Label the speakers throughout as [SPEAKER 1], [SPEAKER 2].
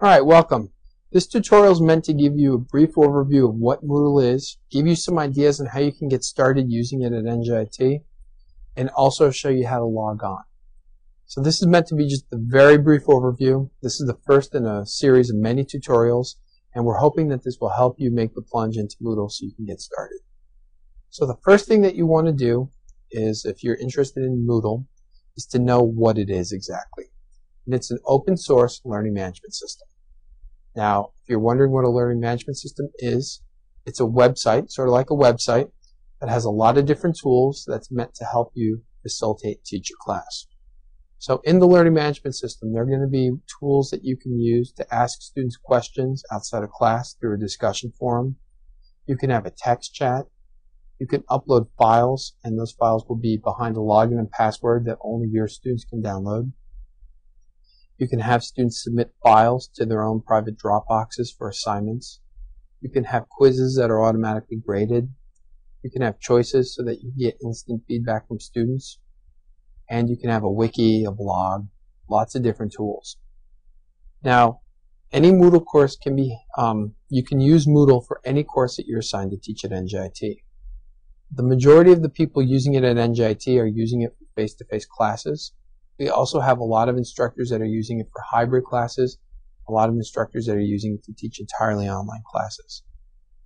[SPEAKER 1] Alright, welcome. This tutorial is meant to give you a brief overview of what Moodle is, give you some ideas on how you can get started using it at NJIT, and also show you how to log on. So this is meant to be just a very brief overview. This is the first in a series of many tutorials, and we're hoping that this will help you make the plunge into Moodle so you can get started. So the first thing that you want to do is, if you're interested in Moodle, is to know what it is exactly. And it's an open source learning management system. Now, if you're wondering what a learning management system is, it's a website, sort of like a website, that has a lot of different tools that's meant to help you facilitate teach your class. So in the learning management system, there are going to be tools that you can use to ask students questions outside of class through a discussion forum. You can have a text chat. You can upload files, and those files will be behind a login and password that only your students can download. You can have students submit files to their own private Dropboxes for assignments. You can have quizzes that are automatically graded. You can have choices so that you get instant feedback from students. And you can have a wiki, a blog, lots of different tools. Now, any Moodle course can be, um, you can use Moodle for any course that you're assigned to teach at NJIT. The majority of the people using it at NJIT are using it for face-to-face classes. We also have a lot of instructors that are using it for hybrid classes, a lot of instructors that are using it to teach entirely online classes.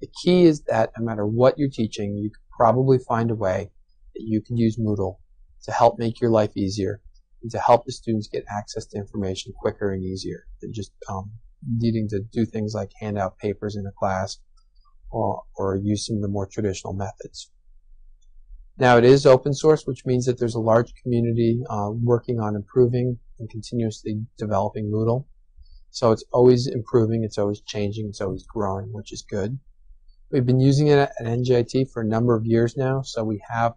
[SPEAKER 1] The key is that no matter what you're teaching, you can probably find a way that you can use Moodle to help make your life easier and to help the students get access to information quicker and easier than just um, needing to do things like hand out papers in a class or, or use some of the more traditional methods. Now it is open source, which means that there's a large community uh, working on improving and continuously developing Moodle. So it's always improving, it's always changing, it's always growing, which is good. We've been using it at NJIT for a number of years now, so we have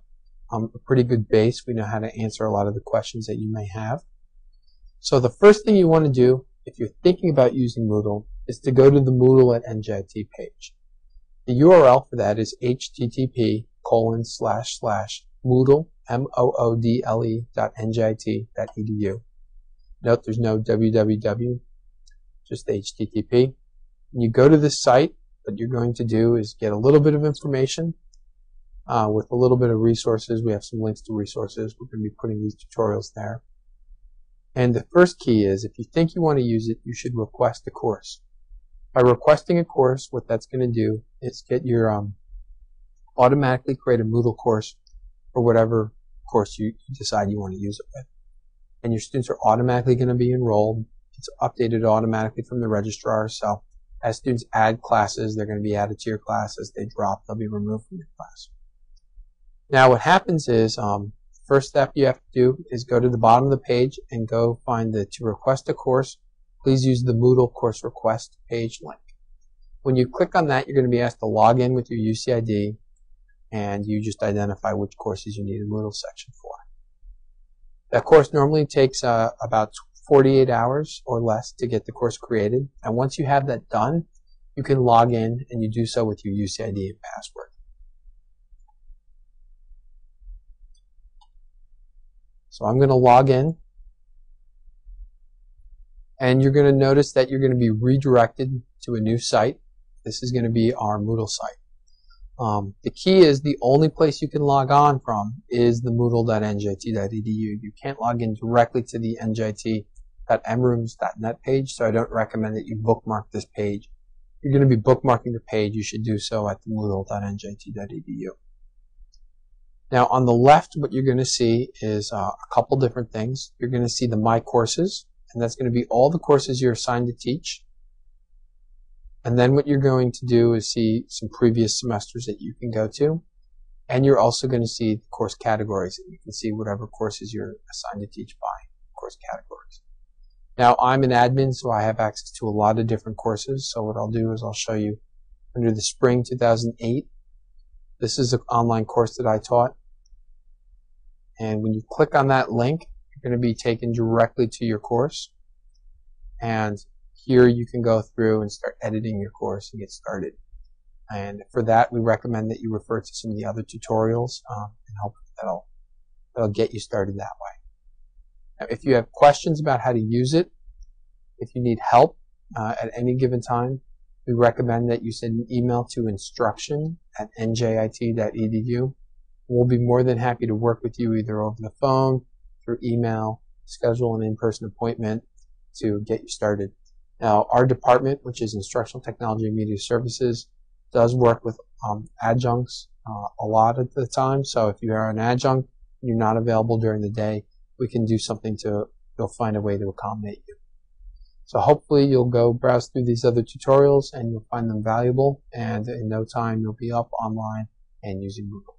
[SPEAKER 1] um, a pretty good base. We know how to answer a lot of the questions that you may have. So the first thing you want to do, if you're thinking about using Moodle, is to go to the Moodle at NJIT page. The URL for that is http colon slash slash Moodle, M-O-O-D-L-E dot N-J-I-T dot edu. Note there's no www, just HTTP. When you go to this site, what you're going to do is get a little bit of information uh, with a little bit of resources. We have some links to resources. We're going to be putting these tutorials there. And the first key is if you think you want to use it, you should request a course. By requesting a course, what that's going to do is get your um, automatically create a Moodle course for whatever course you, decide you want to use it with. And your students are automatically going to be enrolled. It's updated automatically from the registrar. So as students add classes, they're going to be added to your class. As they drop, they'll be removed from your class. Now what happens is, um, first step you have to do is go to the bottom of the page and go find the to request a course. Please use the Moodle course request page link. When you click on that, you're going to be asked to log in with your UCID and you just identify which courses you need a Moodle section for. That course normally takes uh, about 48 hours or less to get the course created. And once you have that done, you can log in and you do so with your UCID and password. So I'm going to log in. And you're going to notice that you're going to be redirected to a new site. This is going to be our Moodle site. Um, the key is the only place you can log on from is the moodle.njit.edu. You can't log in directly to the njit.mrooms.net page, so I don't recommend that you bookmark this page. If you're going to be bookmarking the page, you should do so at the moodle.njit.edu. Now on the left, what you're going to see is uh, a couple different things. You're going to see the My Courses, and that's going to be all the courses you're assigned to teach. And then what you're going to do is see some previous semesters that you can go to. And you're also going to see course categories. You can see whatever courses you're assigned to teach by course categories. Now I'm an admin, so I have access to a lot of different courses. So what I'll do is I'll show you under the spring 2008. This is an online course that I taught. And when you click on that link, you're going to be taken directly to your course. And here you can go through and start editing your course and get started. And for that, we recommend that you refer to some of the other tutorials um, and hope that'll, that'll get you started that way. Now, if you have questions about how to use it, if you need help uh, at any given time, we recommend that you send an email to instruction at njit.edu. We'll be more than happy to work with you either over the phone, through email, schedule an in-person appointment to get you started. Now, our department, which is Instructional Technology and Media Services, does work with um, adjuncts uh, a lot of the time. So if you are an adjunct, you're not available during the day, we can do something to, you'll find a way to accommodate you. So hopefully you'll go browse through these other tutorials and you'll find them valuable and in no time you'll be up online and using Moodle.